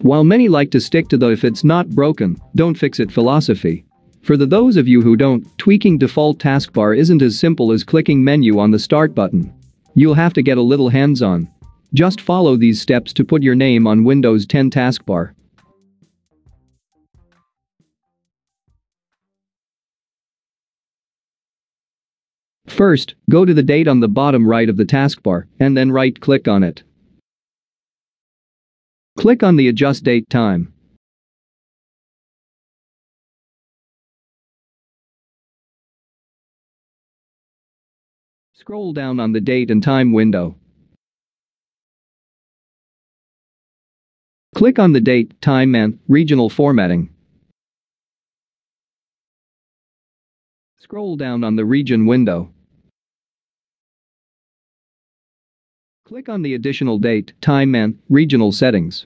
While many like to stick to the if it's not broken, don't fix it philosophy. For the those of you who don't, tweaking default taskbar isn't as simple as clicking menu on the start button. You'll have to get a little hands-on. Just follow these steps to put your name on Windows 10 taskbar. First, go to the date on the bottom right of the taskbar and then right-click on it. Click on the Adjust Date Time. Scroll down on the date and time window. Click on the date, time and regional formatting. Scroll down on the region window. Click on the additional date, time and regional settings.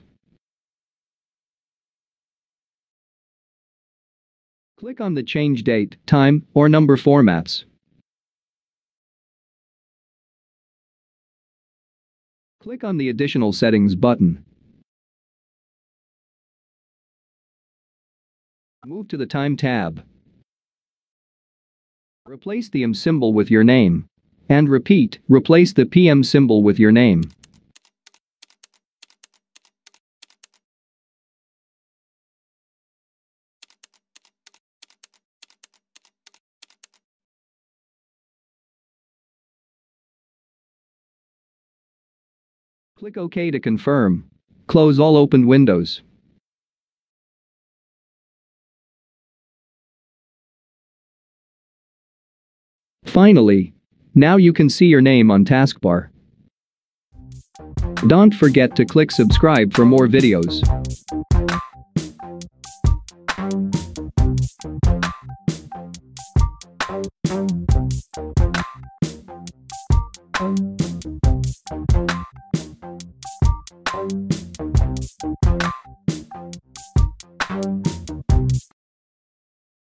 Click on the change date, time, or number formats. Click on the Additional Settings button. Move to the Time tab. Replace the AM symbol with your name. And repeat, replace the PM symbol with your name. Click OK to confirm. Close all opened windows. Finally, now you can see your name on taskbar. Don't forget to click subscribe for more videos.